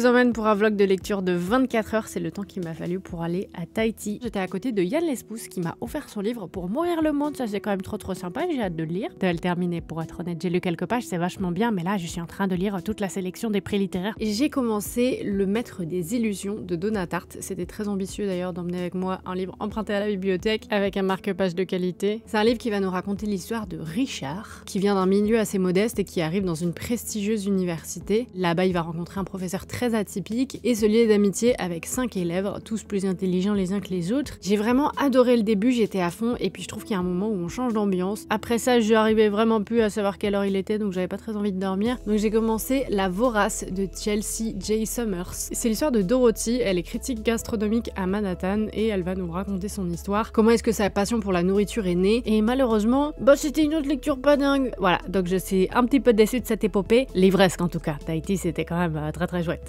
vous emmène pour un vlog de lecture de 24 heures. C'est le temps qu'il m'a fallu pour aller à Tahiti. J'étais à côté de Yann Lespousse qui m'a offert son livre pour mourir le monde. Ça, c'est quand même trop trop sympa. J'ai hâte de le lire. De le terminer, pour être honnête. J'ai lu quelques pages, c'est vachement bien, mais là, je suis en train de lire toute la sélection des prix littéraires. J'ai commencé Le Maître des Illusions de Donatart. C'était très ambitieux d'ailleurs d'emmener avec moi un livre emprunté à la bibliothèque avec un marque-page de qualité. C'est un livre qui va nous raconter l'histoire de Richard, qui vient d'un milieu assez modeste et qui arrive dans une prestigieuse université. Là-bas, il va rencontrer un professeur très atypique et se lier d'amitié avec cinq élèves, tous plus intelligents les uns que les autres. J'ai vraiment adoré le début, j'étais à fond et puis je trouve qu'il y a un moment où on change d'ambiance. Après ça, je n'arrivais vraiment plus à savoir quelle heure il était donc j'avais pas très envie de dormir. Donc j'ai commencé La Vorace de Chelsea J. Summers. C'est l'histoire de Dorothy, elle est critique gastronomique à Manhattan et elle va nous raconter son histoire. Comment est-ce que sa passion pour la nourriture est née? Et malheureusement, bah c'était une autre lecture pas dingue. Voilà, donc je suis un petit peu déçue de cette épopée, livresque en tout cas. Tahiti c'était quand même euh, très très chouette.